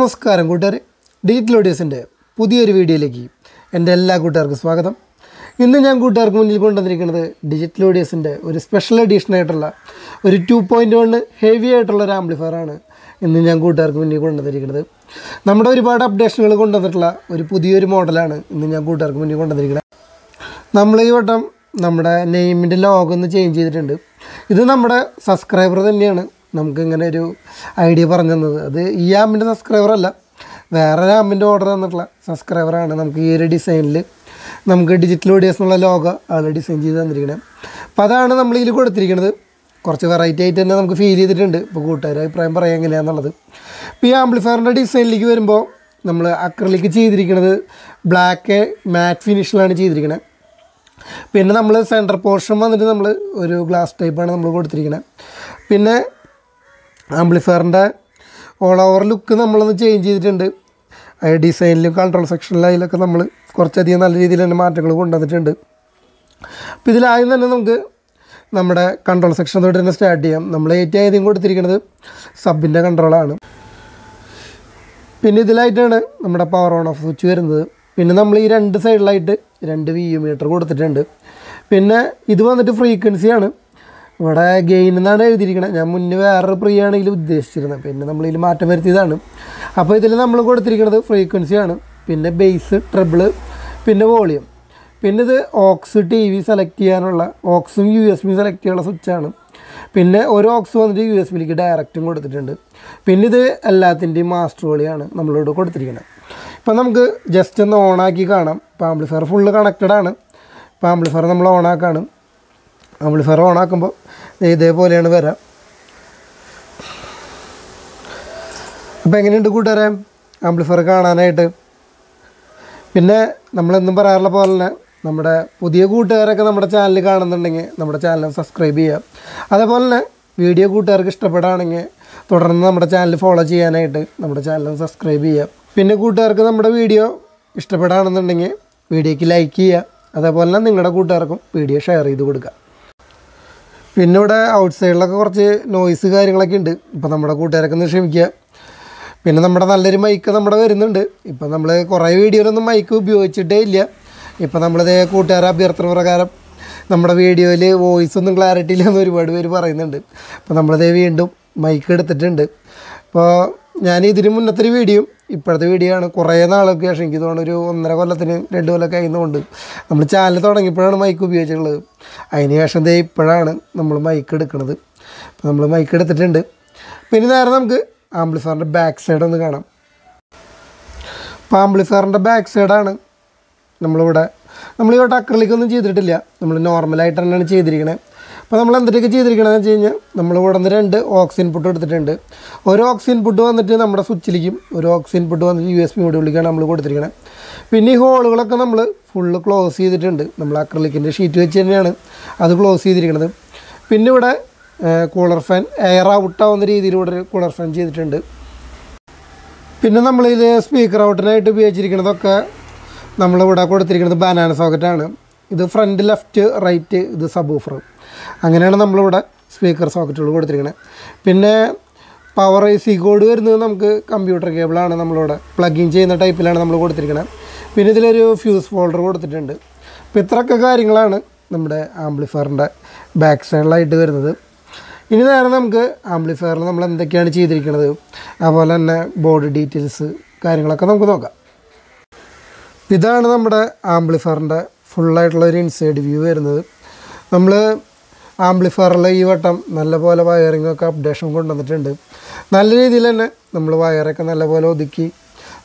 നമസ്കാരം കൂട്ടുകാർ ഡിജിറ്റൽ ഓഡിയൻസിന്റെ പുതിയൊരു വീഡിയോയിലേക്ക് എന്റെ എല്ലാ കൂട്ടുകാർക്കും സ്വാഗതം. ഇന്ന് ഞാൻ കൂട്ടുകാർക്ക് മുന്നിൽ കൊണ്ടുവന്നിരിക്കുന്നത് ഡിജിറ്റൽ ഓഡിയൻസിന്റെ ഒരു സ്പെഷ്യൽ എഡീഷൻ ആയിട്ടുള്ള ഒരു ടു പോയിന്റ് വണ് ഹെവി ആയിട്ടുള്ള ഒരു ആംപ്ലിഫയറാണ് ഇന്ന് ഞാൻ കൂട്ടുകാർക്ക് മുന്നിൽ കൊണ്ടുവന്നിരിക്കുന്നത്. നമ്മുടെ ഒരുപാട് അപ്ഡേഷനുകൾ കൊണ്ടുവന്നിട്ടുള്ള ഒരു പുതിയൊരു മോഡലാണ് ഇന്ന് ഞാൻ കൂട്ടുകാർക്ക് മുന്നിൽ കൊണ്ടുവന്നിരിക്കുന്നത്. നമ്മൾ ഈ വട്ടം നമ്മുടെ നെയിമിന്റെ ലോഗൊന്ന് ചേഞ്ച് ചെയ്തിട്ടുണ്ട്. ഇത് നമ്മുടെ സബ്സ്ക്രൈബർ തന്നെയാണ്. നമുക്ക് ഇങ്ങനെ ഒരു ഐഡിയ പറഞ്ഞു തന്നത്. അത് ഈ ആമ്പിന്റെ സബ്സ്ക്രൈബർ അല്ല. വേറെ ആമ്പിന്റെ ഓർഡർ തന്നിട്ടുള്ള സബ്സ്ക്രൈബറാണ് നമുക്ക് ഈ ഒരു ഡിസൈനിൽ നമുക്ക് ഡിജിറ്റൽ ഓഡിയസ് എന്നുള്ള ലോഗോ ആൾ ഡിസൈൻ ചെയ്ത് തന്നിരിക്കുന്നത് അപ്പോൾ അതാണ് നമ്മൾ ഇതിൽ കൊടുത്തിരിക്കുന്നത് കുറച്ച് വെറൈറ്റി ആയിട്ട് തന്നെ നമുക്ക് ഫീൽ ചെയ്തിട്ടുണ്ട്. ഇപ്പോൾ കൂട്ടുകാർ അഭിപ്രായം പറയാം എങ്ങനെയാണെന്നുള്ളത് ഇപ്പോൾ ഈ ആംപ്ലിഫയറിന്റെ ഡിസൈനിലേക്ക് വരുമ്പോൾ നമ്മൾ അക്രലിക്ക് ചെയ്തിരിക്കുന്നത് ബ്ലാക്ക് മാറ്റ് ഫിനിഷിലാണ് ചെയ്തിരിക്കുന്നത് പിന്നെ നമ്മൾ സെന്റർ പോർഷൻ വന്നിട്ട് നമ്മൾ ഒരു ഗ്ലാസ് ടൈപ്പാണ് നമ്മൾ കൊടുത്തിരിക്കുന്നത് പിന്നെ ആംപ്ലിഫയറിന്റെ ഓൾ ഓവർ ലുക്ക് നമ്മളൊന്ന് ചേഞ്ച് ചെയ്തിട്ടുണ്ട്. ഡിസൈനിലും കൺട്രോൾ സെക്ഷനിലും അതിലൊക്കെ നമ്മൾ കുറച്ചധികം നല്ല രീതിയിൽ തന്നെ മാറ്റങ്ങൾ കൊണ്ടുവന്നിട്ടുണ്ട്. അപ്പോൾ ഇതിലാദ്യം തന്നെ നമുക്ക് നമ്മുടെ കൺട്രോൾ സെക്ഷൻ തൊട്ട് തന്നെ സ്റ്റാർട്ട് ചെയ്യാം. നമ്മൾ ഏറ്റവും ആദ്യം കൊടുത്തിരിക്കുന്നത് സബിന്റെ കൺട്രോളാണ് പിന്നെ ഇതിലായിട്ടാണ് നമ്മുടെ പവർ ഓൺ ഓഫ് സ്വിച്ച് വരുന്നത്. പിന്നെ നമ്മൾ ഈ രണ്ട് സൈഡിലായിട്ട് രണ്ട് വി യു മീറ്റർ കൊടുത്തിട്ടുണ്ട്. പിന്നെ ഇത് വന്നിട്ട് ഫ്രീക്വൻസിയാണ് ഇവിടെ ഗെയിൻ എന്നാണ് എഴുതിയിരിക്കുന്നത് ഞാൻ മുന്നേ വേറൊരു പ്രീ ആണ് ഇതിൽ ഉദ്ദേശിച്ചിരുന്നത്. പിന്നെ നമ്മൾ ഇതിൽ മാറ്റം വരുത്തിയതാണ്. അപ്പോൾ ഇതിൽ നമ്മൾ കൊടുത്തിരിക്കുന്നത് ഫ്രീക്വൻസിയാണ് പിന്നെ ബേസ് ട്രിബിൾ പിന്നെ വോളിയം പിന്നെ ഇത് ഓക്സ് ടി വി സെലക്ട് ചെയ്യാനുള്ള ഓക്സും യു എസ് ബി സെലക്ട് ചെയ്യാനുള്ള സ്വിച്ചാണ് പിന്നെ ഒരു ഓക്സ് വന്നിട്ട് യു എസ് ബിയിലേക്ക് ഡയറക്റ്റും കൊടുത്തിട്ടുണ്ട്. പിന്നെ ഇത് എല്ലാത്തിന്റെയും മാസ്റ്റർ വോളിയാണ് നമ്മളിവിടെ കൊടുത്തിരിക്കുന്നത് ഇപ്പം നമുക്ക് ജസ്റ്റ് ഒന്ന് ഓണാക്കി കാണാം. ഇപ്പോൾ ആംപ്ലിഫയർ ഫുള്ള് കണക്റ്റഡ് ആണ്. ഇപ്പോൾ ആംപ്ലിഫയർ നമ്മൾ ഓണാക്കാണ് ആംപ്ലിഫയർ ഓണാക്കുമ്പോൾ ഇതേപോലെയാണ് വരാം. അപ്പോൾ എങ്ങനെയുണ്ട് കൂട്ടുകാരെ? ആംപ്ലിഫയർ കാണാനായിട്ട്. പിന്നെ നമ്മളെന്നും പറയാറുള്ള പോലെ തന്നെ നമ്മുടെ പുതിയ കൂട്ടുകാരൊക്കെ നമ്മുടെ ചാനൽ കാണുന്നുണ്ടെങ്കിൽ നമ്മുടെ ചാനൽ സബ്സ്ക്രൈബ് ചെയ്യുക. അതേപോലെ തന്നെ വീഡിയോ കൂട്ടുകാർക്ക് ഇഷ്ടപ്പെടുകയാണെങ്കിൽ തുടർന്ന് നമ്മുടെ ചാനൽ ഫോളോ ചെയ്യാനായിട്ട് നമ്മുടെ ചാനൽ സബ്സ്ക്രൈബ് ചെയ്യുക. പിന്നെ കൂട്ടുകാർക്ക് നമ്മുടെ വീഡിയോ ഇഷ്ടപ്പെടുകയാണെന്നുണ്ടെങ്കിൽ വീഡിയോയ്ക്ക് ലൈക്ക് ചെയ്യുക. അതേപോലെ തന്നെ നിങ്ങളുടെ കൂട്ടുകാർക്കും വീഡിയോ ഷെയർ ചെയ്ത് കൊടുക്കുക. പിന്നെ ഇവിടെ ഔട്ട് സൈഡിലൊക്കെ കുറച്ച് നോയ്സ് കാര്യങ്ങളൊക്കെ ഉണ്ട്. ഇപ്പം നമ്മുടെ കൂട്ടുകാരൊക്കെ ഒന്ന് ക്ഷമിക്കുക പിന്നെ നമ്മുടെ നല്ലൊരു മൈക്ക് നമ്മുടെ വരുന്നുണ്ട്. ഇപ്പം നമ്മൾ കുറേ വീഡിയോയിലൊന്നും മൈക്ക് ഉപയോഗിച്ചിട്ടേ ഇല്ല. ഇപ്പം നമ്മളിതേ കൂട്ടുകാരെ അഭ്യർത്ഥന പ്രകാരം നമ്മുടെ വീഡിയോയിൽ വോയിസ് ഒന്നും ക്ലാരിറ്റി ഇല്ലെന്ന് ഒരുപാട് പേര് പറയുന്നുണ്ട്. അപ്പോൾ നമ്മളിതേ വീണ്ടും മൈക്ക് എടുത്തിട്ടുണ്ട്. അപ്പോൾ ഞാൻ ഇതിന് മുന്നത്തെ വീഡിയോ ഇപ്പോഴത്തെ വീഡിയോ ആണ്. കുറേ നാളൊക്കെ ശേഷം എനിക്ക് തോന്നുന്നു ഒരു ഒന്നര കൊല്ലത്തിന് രണ്ട് കൊല്ലമൊക്കെ ആയിരുന്നുകൊണ്ട് നമ്മൾ ചാനൽ തുടങ്ങിയപ്പോഴാണ് മൈക്ക് ഉപയോഗിച്ചിട്ടുള്ളത്. അതിന് ശേഷം ദേ ഇപ്പോഴാണ് നമ്മൾ മൈക്ക് എടുക്കുന്നത് അപ്പോൾ നമ്മൾ മൈക്ക് എടുത്തിട്ടുണ്ട്. പിന്നെ നേരെ നമുക്ക് ആംബ്ലിഫയറിന്റെ ബാക്ക് സൈഡ് ഒന്ന് കാണാം. അപ്പോൾ ആംബ്ലിഫയറിന്റെ ബാക്ക് സൈഡാണ് നമ്മളിവിടെ. നമ്മളിവിടെ അക്രലിക്കൊന്നും ചെയ്തിട്ടില്ല. നമ്മൾ നോർമലായിട്ട് തന്നെയാണ് ചെയ്തിരിക്കുന്നത് അപ്പോൾ നമ്മൾ എന്തൊക്കെ ചെയ്തിരിക്കണമെന്ന് വെച്ച് കഴിഞ്ഞാൽ നമ്മൾ ഇവിടെ നിന്ന് രണ്ട് ഓക്സ് ഇൻപുട്ട് എടുത്തിട്ടുണ്ട്. ഒരു ഓക്സ് ഇൻപുട്ട് വന്നിട്ട് നമ്മുടെ സ്വിച്ചിലേക്കും ഒരു ഓക്സ് ഇൻപുട്ട് വന്നിട്ട് യു എസ് ബി മോഡുകളിലേക്കാണ് നമ്മൾ കൊടുത്തിരിക്കുന്നത് പിന്നെ ഈ ഹോളുകളൊക്കെ നമ്മൾ ഫുള്ള് ക്ലോസ് ചെയ്തിട്ടുണ്ട്. നമ്മൾ അക്രലിക്കിന്റെ ഷീറ്റ് വെച്ച് തന്നെയാണ് അത് ക്ലോസ് ചെയ്തിരിക്കുന്നത് പിന്നെ ഇവിടെ കൂളർ ഫാൻ എയർ ഔട്ട് ആവുന്ന രീതിയിൽ ഇവിടെ ഒരു കൂളർ ഫാൻ ചെയ്തിട്ടുണ്ട്. പിന്നെ നമ്മൾ നമ്മളിത് സ്പീക്കർ ഔട്ടിനായിട്ട് ഉപയോഗിച്ചിരിക്കുന്നതൊക്കെ നമ്മളിവിടെ കൊടുത്തിരിക്കുന്നത് ബാനാന സോക്കറ്റാണ് ഇത് ഫ്രണ്ട് ലെഫ്റ്റ് റൈറ്റ് ഇത് സബൂഫർ അങ്ങനെയാണ് നമ്മളിവിടെ സ്പീക്കർ സോക്കറ്റുകൾ കൊടുത്തിരിക്കുന്നത് പിന്നെ പവർ സി കോഡ് വരുന്നത് നമുക്ക് കമ്പ്യൂട്ടർ കേബിളാണ് നമ്മളിവിടെ ഇൻ ചെയ്യുന്ന ടൈപ്പിലാണ് നമ്മൾ കൊടുത്തിരിക്കുന്നത് പിന്നെ ഇതിലൊരു ഫ്യൂസ് ഫോൾഡർ കൊടുത്തിട്ടുണ്ട്. അപ്പോൾ ഇത്രയൊക്കെ കാര്യങ്ങളാണ് നമ്മുടെ ആംപ്ലിഫയറിന്റെ ബാക്ക് സൈഡിലായിട്ട് വരുന്നത്. ഇനി നേരെ നമുക്ക് ആംപ്ലിഫയറിൽ നമ്മൾ എന്തൊക്കെയാണ് ചെയ്തിരിക്കുന്നത് അതുപോലെ തന്നെ ബോർഡ് ഡീറ്റെയിൽസ് കാര്യങ്ങളൊക്കെ നമുക്ക് നോക്കാം. ഇതാണ് നമ്മുടെ ആംപ്ലിഫയറിന്റെ ഫുള്ളായിട്ടുള്ള ഒരു ഇൻസൈഡ് വ്യൂ വരുന്നത്. നമ്മൾ ആംപ്ലിഫയറിൽ ഈ വട്ടം നല്ലപോലെ വയറിംഗ് ഒക്കെ അപ്ഡേഷൻ കൊണ്ടുവന്നിട്ടുണ്ട്. നല്ല രീതിയിൽ തന്നെ നമ്മൾ വയറൊക്കെ നല്ലപോലെ ഒതുക്കി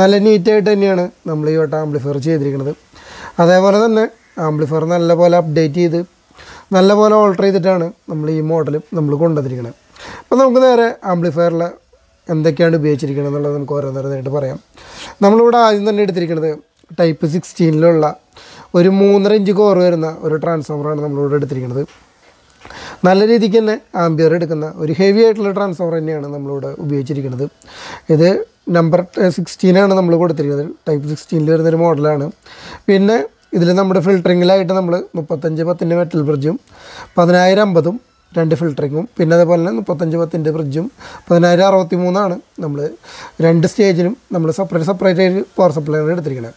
നല്ല നീറ്റായിട്ട് തന്നെയാണ് നമ്മൾ ഈ വട്ടം ആംപ്ലിഫയർ ചെയ്തിരിക്കുന്നത്. അതേപോലെ തന്നെ ആംപ്ലിഫയർ നല്ലപോലെ അപ്ഡേറ്റ് ചെയ്ത് നല്ലപോലെ ഓൾട്ടർ ചെയ്തിട്ടാണ് നമ്മൾ ഈ മോഡൽ നമ്മൾ കൊണ്ടുവന്നിരിക്കുന്നത്. അപ്പോൾ നമുക്ക് നേരെ ആംപ്ലിഫയറിൽ എന്തൊക്കെയാണ് ഉപയോഗിച്ചിരിക്കുന്നത് എന്നുള്ളത് നമുക്ക് ഓരോന്നോരോന്നായിട്ട് പറയാം. നമ്മളിവിടെ ആദ്യം തന്നെ എടുത്തിരിക്കുന്നത് ടൈപ്പ് സിക്സ്റ്റീനിലുള്ള ഒരു മൂന്നര ഇഞ്ച് കോർ വരുന്ന ഒരു ട്രാൻസ്ഫോമറാണ് നമ്മളിവിടെ എടുത്തിരിക്കുന്നത്. നല്ല രീതിക്ക് തന്നെ ആംബിയർ എടുക്കുന്ന ഒരു ഹെവി ആയിട്ടുള്ള ട്രാൻസ്ഫോമർ തന്നെയാണ് നമ്മളിവിടെ ഉപയോഗിച്ചിരിക്കുന്നത്. ഇത് നമ്പർ സിക്സ്റ്റീനാണ് നമ്മൾ കൊടുത്തിരിക്കുന്നത്. ടൈപ്പ് സിക്സ്റ്റീനിൽ വരുന്നൊരു മോഡലാണ് പിന്നെ ഇതിൽ നമ്മുടെ ഫിൽറ്ററിങ്ങിലായിട്ട് നമ്മൾ മുപ്പത്തഞ്ച് പത്തിന്റെ മെറ്റൽ ബ്രിഡ്ജും പതിനായിരം അമ്പതും രണ്ട് ഫിൽറ്ററിങ്ങും പിന്നെ അതേപോലെ തന്നെ മുപ്പത്തഞ്ച് പത്തിന്റെ ഫ്രിഡ്ജും പതിനായിരം അറുപത്തി മൂന്നാണ് നമ്മൾ രണ്ട് സ്റ്റേജിനും നമ്മൾ സെപ്പറേറ്റ് സെപ്പറേറ്റ് ആയിട്ട് പവർ സപ്ലൈ എടുത്തിരിക്കുന്നത്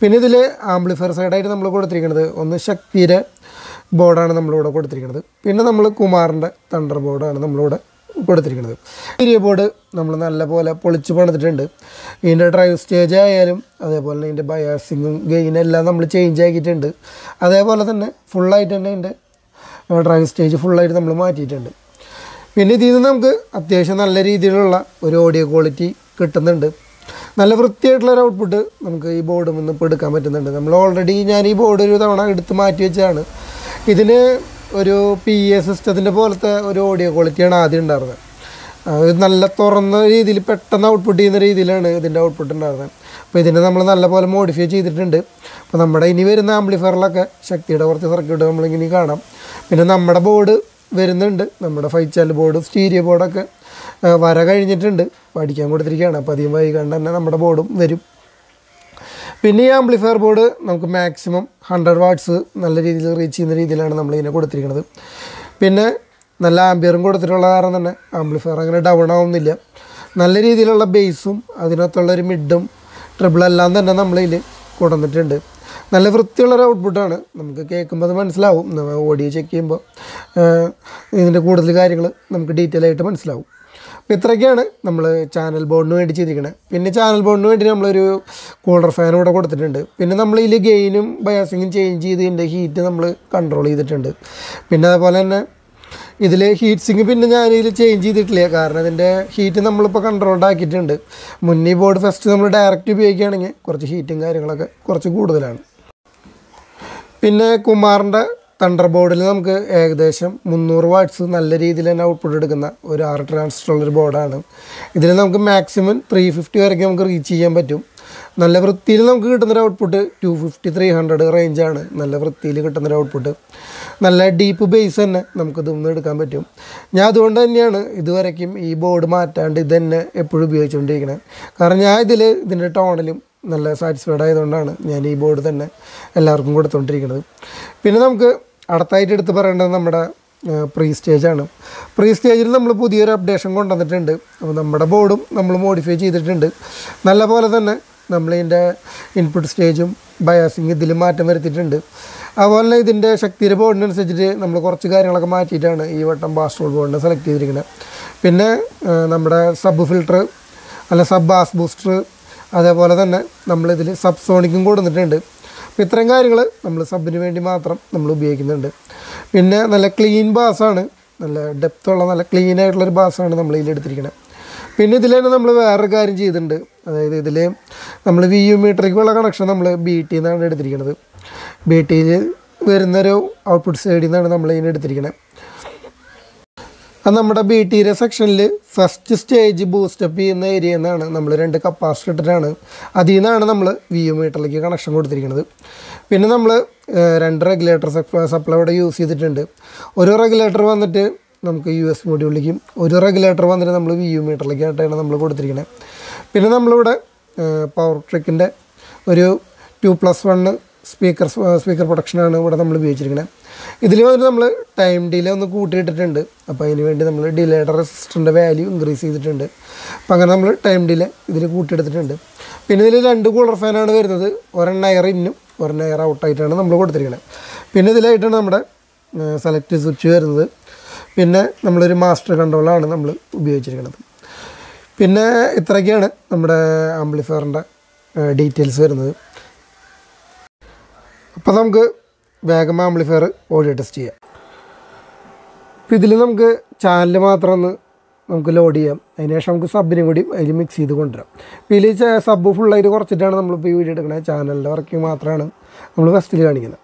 പിന്നെ ഇതിൽ ആംപ്ലിഫയർ സൈഡായിട്ട് നമ്മൾ കൊടുത്തിരിക്കുന്നത് ഒന്ന് ശക്തിയുടെ ബോർഡാണ് നമ്മളിവിടെ കൊടുത്തിരിക്കുന്നത്. പിന്നെ നമ്മൾ കുമാറിന്റെ തണ്ടർ ബോർഡാണ് നമ്മളിവിടെ കൊടുത്തിരിക്കുന്നത്. ഏരിയ ബോർഡ് നമ്മൾ നല്ലപോലെ പൊളിച്ച് പണിതിട്ടുണ്ട്. ഇതിന്റെ ഡ്രൈവ് സ്റ്റേജ് ആയാലും അതേപോലെ തന്നെ ഇതിന്റെ ബയാസിങ്ങും ഗെയിനെല്ലാം നമ്മൾ ചേഞ്ച് ആക്കിയിട്ടുണ്ട്. അതേപോലെ തന്നെ ഫുള്ളായിട്ട് തന്നെ ഇതിന്റെ ഡ്രൈവ് സ്റ്റേജ് ഫുള്ളായിട്ട് നമ്മൾ മാറ്റിയിട്ടുണ്ട്. പിന്നെ ഇതിൽ നിന്ന് നമുക്ക് അത്യാവശ്യം നല്ല രീതിയിലുള്ള ഒരു ഓഡിയോ ക്വാളിറ്റി കിട്ടുന്നുണ്ട്. നല്ല വൃത്തിയായിട്ടുള്ള ഒരു ഔട്ട്പുട്ട് നമുക്ക് ഈ ബോർഡിൽ നിന്ന് ഇപ്പോൾ എടുക്കാൻ പറ്റുന്നുണ്ട്. നമ്മൾ ഓൾറെഡി ഞാൻ ഈ ബോർഡ് ഒരു തവണ എടുത്ത് മാറ്റി വെച്ചതാണ്. ഇതിന് ഒരു പി എ സിസ്റ്റത്തിന്റെ പോലത്തെ ഒരു ഓഡിയോ ക്വാളിറ്റിയാണ് ആദ്യം ഉണ്ടായിരുന്നത്. അത് നല്ല തുറന്ന രീതിയിൽ പെട്ടെന്ന് ഔട്ട്പുട്ട് ചെയ്യുന്ന രീതിയിലാണ് ഇതിന്റെ ഔട്ട്പുട്ട് ഉണ്ടായിരുന്നത്. അപ്പോൾ ഇതിനെ നമ്മൾ നല്ലപോലെ മോഡിഫൈ ചെയ്തിട്ടുണ്ട്. അപ്പോൾ നമ്മുടെ ഇനി വരുന്ന ആംപ്ലിഫയറിലൊക്കെ ശക്തിയുടെ കുറച്ച് സർക്യൂട്ട് നമ്മളിങ്ങനെ കാണാം. പിന്നെ നമ്മുടെ ബോർഡ് വരുന്നുണ്ട്. നമ്മുടെ ഫൈവ് ബോർഡ് സ്റ്റീരിയോ ബോർഡൊക്കെ വര കഴിഞ്ഞിട്ടുണ്ട്. പഠിക്കാൻ കൊടുത്തിരിക്കുകയാണ്. അപ്പോൾ അധികം വൈകാണ്ട് തന്നെ നമ്മുടെ ബോർഡും വരും. പിന്നെ ഈ ആംപ്ലിഫയർ ബോർഡ് നമുക്ക് മാക്സിമം ഹൺഡ്രഡ് വാട്ട്സ് നല്ല രീതിയിൽ റീച്ച് ചെയ്യുന്ന രീതിയിലാണ് നമ്മൾ ഇതിനെ കൊടുത്തിരിക്കുന്നത്. പിന്നെ നല്ല ആംബിയറും കൊടുത്തിട്ടുള്ള കാരണം തന്നെ ആംപ്ലിഫയർ അങ്ങനെ ഡൗൺ ആവുന്നില്ല. നല്ല രീതിയിലുള്ള ബേസും അതിനകത്തുള്ള ഒരു മിഡും ട്രിബിളെല്ലാം തന്നെ നമ്മളിതിൽ കൊണ്ടുവന്നിട്ടുണ്ട് നല്ല വൃത്തിയുള്ളൊരു ഔട്ട്പുട്ടാണ് നമുക്ക് കേൾക്കുമ്പോൾ അത് മനസ്സിലാവും. ഓഡിയോ ചെക്ക് ചെയ്യുമ്പോൾ ഇതിന്റെ കൂടുതൽ കാര്യങ്ങൾ നമുക്ക് ഡീറ്റെയിൽ ആയിട്ട് മനസ്സിലാവും. അപ്പോൾ ഇത്രയൊക്കെയാണ് നമ്മൾ ചാനൽ ബോർഡിന് വേണ്ടി ചെയ്തിരിക്കുന്നത് പിന്നെ ചാനൽ ബോർഡിന് വേണ്ടി നമ്മളൊരു കൂളർ ഫാൻ ഇവിടെ കൊടുത്തിട്ടുണ്ട്. പിന്നെ നമ്മൾ ഇതിൽ ഗെയിനും ബയാസിങ്ങും ചേഞ്ച് ചെയ്ത് ഇതിന്റെ ഹീറ്റ് നമ്മൾ കൺട്രോൾ ചെയ്തിട്ടുണ്ട്. പിന്നെ അതുപോലെ തന്നെ ഇതിൽ ഹീറ്റ് സിങ് പിന്നെ ഞാൻ ഇതിൽ ചേഞ്ച് ചെയ്തിട്ടില്ല. കാരണം ഇതിന്റെ ഹീറ്റ് നമ്മളിപ്പോൾ കൺട്രോൾഡ് ആക്കിയിട്ടുണ്ട്. മുന്നേ ബോർഡ് ഫസ്റ്റ് നമ്മൾ ഡയറക്റ്റ് ഉപയോഗിക്കുകയാണെങ്കിൽ കുറച്ച് ഹീറ്റും കാര്യങ്ങളൊക്കെ കുറച്ച് കൂടുതലാണ്. പിന്നെ കുമാറിന്റെ തണ്ടർ ബോർഡിൽ നമുക്ക് ഏകദേശം മുന്നൂറ് വാട്ട്സ് നല്ല രീതിയിൽ തന്നെ ഔട്ട്പുട്ട് എടുക്കുന്ന ഒരു ആറ് ട്രാൻസിസ്റ്ററുള്ള ഒരു ബോർഡാണ് ഇതിൽ നമുക്ക് മാക്സിമം ത്രീ ഫിഫ്റ്റി വരെയൊക്കെ നമുക്ക് റീച്ച് ചെയ്യാൻ പറ്റും. നല്ല വൃത്തിയിൽ നമുക്ക് കിട്ടുന്നൊരു output two fifty three hundred റേഞ്ചാണ് നല്ല വൃത്തിയിൽ കിട്ടുന്നൊരു ഔട്ട്പുട്ട് നല്ല ഡീപ്പ് ബേസ് തന്നെ നമുക്ക് ഇതൊന്നും എടുക്കാൻ പറ്റും. ഞാൻ അതുകൊണ്ട് തന്നെയാണ് ഇതുവരയ്ക്കും ഈ ബോർഡ് മാറ്റാണ്ട് ഇത് തന്നെ എപ്പോഴും ഉപയോഗിച്ചുകൊണ്ടിരിക്കുന്നത് കാരണം ഞാൻ ഇതിൽ ഇതിന്റെ ടോണിലും നല്ല സാറ്റിസ്ഫൈഡ് ആയതുകൊണ്ടാണ് ഞാൻ ഈ ബോർഡ് തന്നെ എല്ലാവർക്കും കൊടുത്തുകൊണ്ടിരിക്കുന്നത് പിന്നെ നമുക്ക് അടുത്തായിട്ട് എടുത്ത് പറയേണ്ടത് നമ്മുടെ പ്രീ സ്റ്റേജാണ് പ്രീ സ്റ്റേജിൽ നമ്മൾ പുതിയൊരു അപ്ഡേഷൻ കൊണ്ടുവന്നിട്ടുണ്ട്. അപ്പോൾ നമ്മുടെ ബോർഡും നമ്മൾ മോഡിഫൈ ചെയ്തിട്ടുണ്ട്. നല്ല പോലെ തന്നെ നമ്മളിതിന്റെ ഇൻപുട്ട് സ്റ്റേജും ബയാസിങ് ഇതിൽ മാറ്റം വരുത്തിയിട്ടുണ്ട്. അതുപോലെ തന്നെ ഇതിന്റെ ശക്തിയുടെ ബോർഡിനനുസരിച്ചിട്ട് നമ്മൾ കുറച്ച് കാര്യങ്ങളൊക്കെ മാറ്റിയിട്ടാണ് ഈ വട്ടം ബാസ്ട്രോൾ ബോർഡിനെ സെലക്ട് ചെയ്തിരിക്കുന്നത്. പിന്നെ നമ്മുടെ സബ് ഫിൽട്ടർ അല്ല സബ് ബാസ് ബൂസ്റ്റർ അതേപോലെ തന്നെ നമ്മളിതിൽ സബ് സോണിക്കും കൊടുത്തിട്ടുണ്ട്. അപ്പോൾ ഇത്രയും കാര്യങ്ങൾ നമ്മൾ സബിന് വേണ്ടി മാത്രം നമ്മൾ ഉപയോഗിക്കുന്നുണ്ട്. പിന്നെ നല്ല ക്ലീൻ ബാസാണ് നല്ല ഡെപ്തുള്ള നല്ല ക്ലീൻ ആയിട്ടുള്ളൊരു ബാസാണ് നമ്മൾ ഇതിൽ എടുത്തിരിക്കുന്നത് പിന്നെ ഇതിൽ തന്നെ നമ്മൾ വേറൊരു കാര്യം ചെയ്തിട്ടുണ്ട്. അതായത് ഇതിൽ നമ്മൾ വി യു മീറ്ററിലേക്കുള്ള കണക്ഷൻ നമ്മൾ ബി ടി എന്നാണ് എടുത്തിരിക്കുന്നത് ബി ടിയിൽ വരുന്നൊരു ഔട്ട്പുട്ട് സൈഡിൽ നിന്നാണ് നമ്മൾ ഇതിന് എടുത്തിരിക്കുന്നത് അത് നമ്മുടെ ബി ടിയുടെ സെക്ഷനിൽ ഫസ്റ്റ് സ്റ്റേജ് ബൂസ്റ്റപ്പ് ചെയ്യുന്ന ഏരിയയിൽ നിന്നാണ് നമ്മൾ രണ്ട് കപ്പാസിറ്റർ ഇട്ടിട്ടാണ്. അതിൽ നിന്നാണ് നമ്മൾ വി യു മീറ്ററിലേക്ക് കണക്ഷൻ കൊടുത്തിരിക്കുന്നത്. പിന്നെ നമ്മൾ രണ്ട് റെഗുലേറ്റർ സപ്ലൈ ഇവിടെ യൂസ് ചെയ്തിട്ടുണ്ട്. ഒരു റെഗുലേറ്റർ വന്നിട്ട് നമുക്ക് യു എസ് മൊഡ്യൂളിലേക്കും ഒരു റെഗുലേറ്റർ വന്നിട്ട് നമ്മൾ വി യു മീറ്ററിലേക്കായിട്ടാണ് നമ്മൾ കൊടുത്തിരിക്കുന്നത് പിന്നെ നമ്മളിവിടെ പവർ ട്രിക്കിന്റെ ഒരു two plus one speaker speaker പ്രൊഡക്ഷനാണ് ഇവിടെ നമ്മൾ ഉപയോഗിച്ചിരിക്കുന്നത് ഇതിൽ വന്നിട്ട് നമ്മൾ ടൈം ഡിലേ ഒന്ന് കൂട്ടിയിട്ടിട്ടുണ്ട്. അപ്പോൾ അതിന് വേണ്ടി നമ്മൾ ഡിലേയുടെ റെസിസ്റ്ററിന്റെ വാല്യൂ ഇൻക്രീസ് ചെയ്തിട്ടുണ്ട്. അപ്പോൾ അങ്ങനെ നമ്മൾ ടൈം ഡിലേ ഇതിൽ കൂട്ടിയെടുത്തിട്ടുണ്ട്. പിന്നെ ഇതിൽ രണ്ട് കൂളർ ഫാനാണ് വരുന്നത്. ഒരെണ്ണം എയർ ഇന്നും ഒരെണ്ണം എയർ ഔട്ടായിട്ടാണ് നമ്മൾ കൊടുത്തിരിക്കുന്നത് പിന്നെ ഇതിലായിട്ടാണ് നമ്മുടെ സെലക്ട് സ്വിച്ച് വരുന്നത്. പിന്നെ നമ്മളൊരു മാസ്റ്റർ കൺട്രോളാണ് നമ്മൾ ഉപയോഗിച്ചിരിക്കുന്നത് പിന്നെ ഇത്രയൊക്കെയാണ് നമ്മുടെ ആംപ്ലിഫയറിന്റെ ഡീറ്റെയിൽസ് വരുന്നത്. അപ്പോൾ നമുക്ക് വേഗം ആംപ്ലിഫയർ ഓഡിയോ ടെസ്റ്റ് ചെയ്യാം. അപ്പോൾ ഇതിൽ നമുക്ക് ചാനൽ മാത്രം ഒന്ന് നമുക്ക് ലോഡ് ചെയ്യാം. അതിന് ശേഷം നമുക്ക് സബിനും കൂടി അതിൽ മിക്സ് ചെയ്ത് കൊണ്ടുവരാം. അപ്പോൾ ഇതിൽ സബ് ഫുള്ളായിട്ട് കുറച്ചിട്ടാണ് നമ്മളിപ്പോൾ ഈ വീഡിയോ എടുക്കുന്നത് ചാനലിന്റെ വർക്കിംഗ് മാത്രമാണ് നമ്മൾ ഫസ്റ്റിൽ കാണിക്കുന്നത്.